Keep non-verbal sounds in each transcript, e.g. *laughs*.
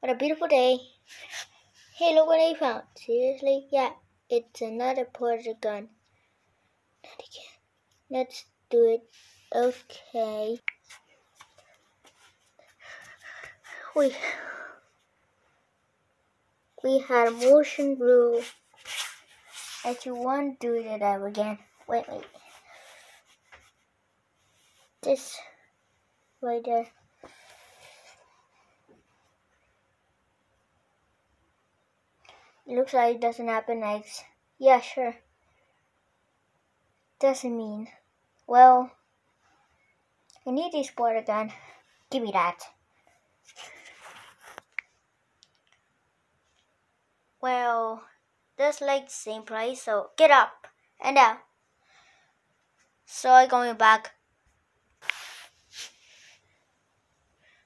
What a beautiful day. Hey, look what I found. Seriously? Yeah, it's another portal gun. Not again. Let's do it. Okay. We we had motion blue. If you want to do it up again. Wait, wait. This right there. Uh, looks like it doesn't happen next. Yeah, sure. Doesn't mean. Well, I need this portal gun. Give me that. Well, that's like the same price, so get up and down. So I'm going back.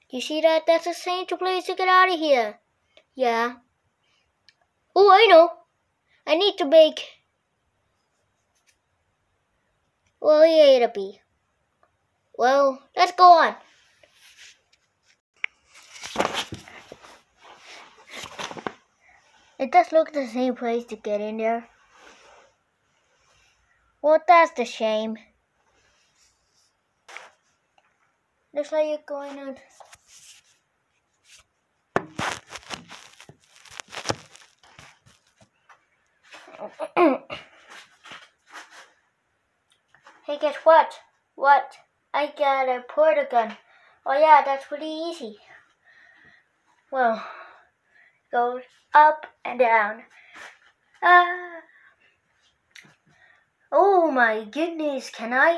You see that? That's the same place to get out of here. Yeah. Oh, I know. I need to bake. Well, yeah, it'll be. Well, let's go on. It does look the same place to get in there. Well, that's the shame. Looks like you're going on. Hey, guess what? What? I got a portal gun. Oh yeah, that's pretty easy. Well, goes up and down. Ah. Oh my goodness, can I?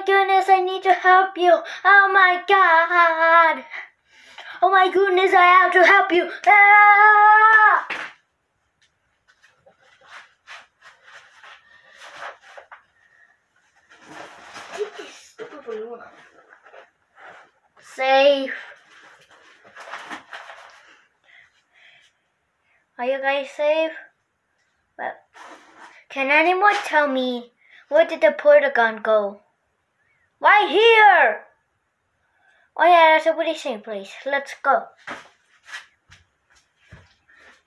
My goodness, I need to help you. Oh my god. Oh my goodness, I have to help you. Ah! Safe. Are you guys safe? Well, can anyone tell me where did the portal gun go? Right here! Oh yeah, that's a pretty same place. Let's go.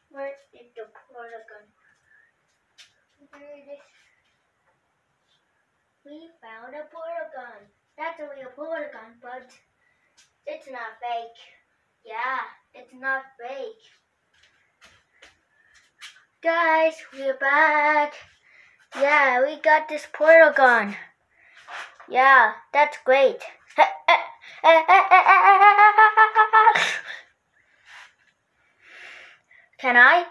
Where did the portal gun? It is. We found a portal gun. That's a real portal gun, but it's not fake. Yeah, it's not fake. Guys, we're back. Yeah, we got this portal gun. Yeah, that's great. Can I?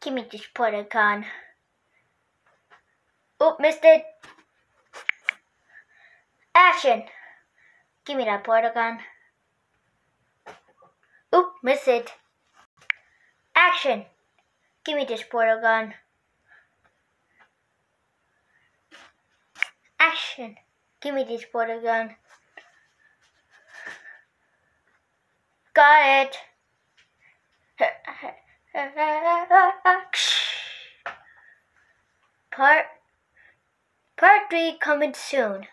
Give me this portal gun. Oh, missed it. Action. Give me that portal gun. Oh, Oop, miss it. Action. Give me this portal gun. Action. Give me this water gun. Got it. *laughs* Part Part 3 coming soon.